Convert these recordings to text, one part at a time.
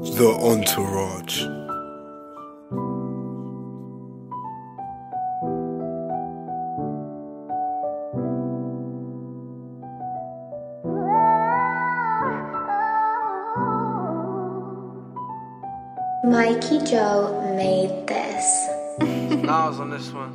The Entourage. Mikey Joe made this. Nas on this one.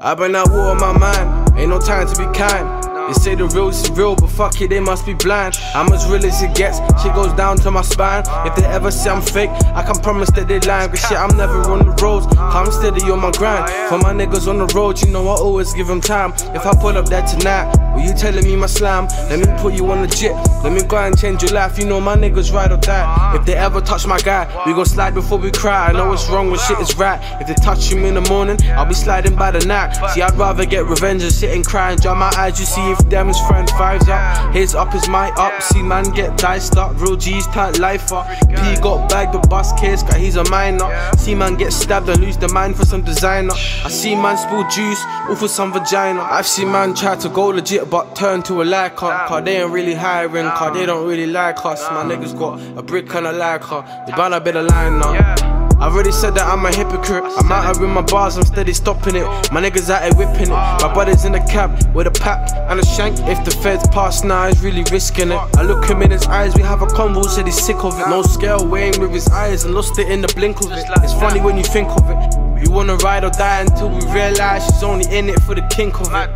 I've been at war on my mind, ain't no time to be kind. They say the real is real, but fuck it, they must be blind. I'm as real as it gets, shit goes down to my spine. If they ever say I'm fake, I can promise that they lying. Cause shit, I'm never on the roads, I'm steady on my grind. For my niggas on the road, you know I always give them time. If I pull up there tonight, will you telling me my slam? Let me put you on the jet, let me go and change your life. You know my niggas ride or die. If they ever touch my guy, we gon' slide before we cry. I know it's wrong when shit is right. If they touch him in the morning, I'll be sliding by the night. See, I'd rather get revenge than sit and cry and dry my eyes. You see if them friend vibes up. His up is my up. See man get diced up. Real G's tight life up. P got bagged with bus case, cause he's a minor. See man get stabbed and lose the mind for some designer. I see man spill juice, all for some vagina. I've seen man try to go legit but turn to a like Cause they ain't really hiring, cause they don't really like us. My niggas got a brick and a like her. A bit of line now. I've already said that I'm a hypocrite. I'm out here with my bars, I'm steady stopping it. My niggas out here whipping it. My buddies in the cab with a pack and a shank. If the feds pass now, he's really risking it. I look him in his eyes, we have a convo, said he's sick of it. No scale weighing with his eyes and lost it in the blink of it. It's funny when you think of it. We wanna ride or die until we realize she's only in it for the kink of it.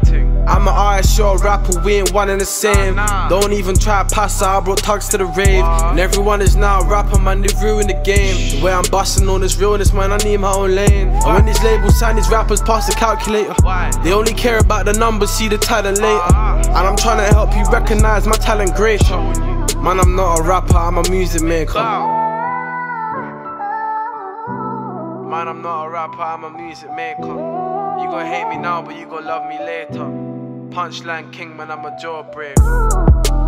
I'm an artist, you're a rapper, we ain't one and the same. Don't even try to pass out, I brought tugs to the rave. And everyone is now a rapper, man, they ruined the game. The way I'm busting on this realness, man, I need my own lane. And when these labels sign these rappers past the calculator, they only care about the numbers, see the talent later. And I'm trying to help you recognize my talent greater. Man, I'm not a rapper, I'm a music maker. Man, I'm not a rapper, I'm a music maker. You gon' hate me now, but you gon' love me later. Punchline king, man, I'm a jawbreaker.